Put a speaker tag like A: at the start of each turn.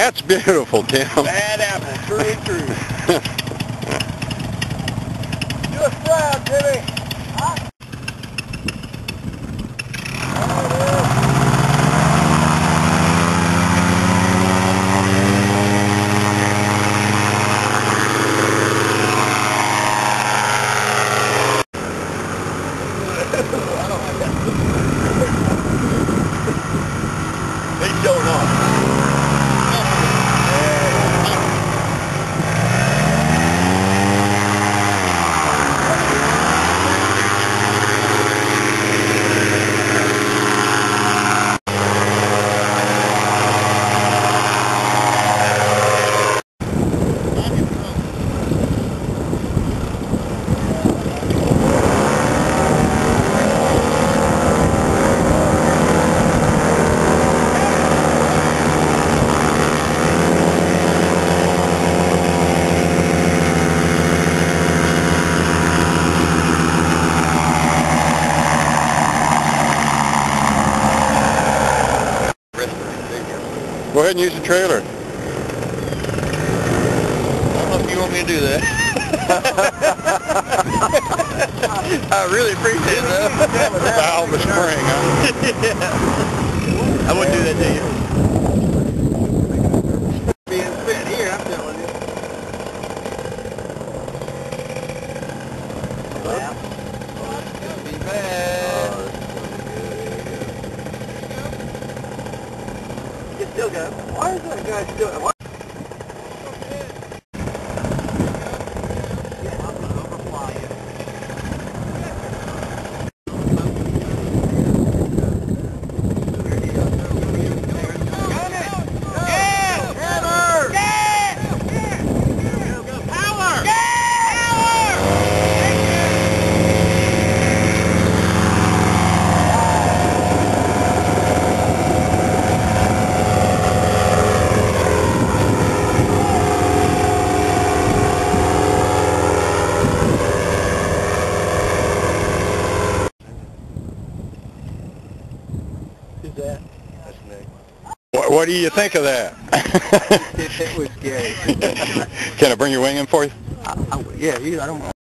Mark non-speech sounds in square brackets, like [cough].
A: That's beautiful, Tim.
B: Bad apple, true and true. Do us proud, Jimmy.
A: Go ahead and use the trailer.
B: I don't know if you want me to do that. [laughs] I really appreciate it though.
A: Valve the spring, huh?
B: I wouldn't do that to you. Being still got, why is that guy still, That? That's Nick.
A: What, what do you think of that?
B: It was scary. [laughs]
A: Can I bring your wing in for you?
B: I, I, yeah, you, I don't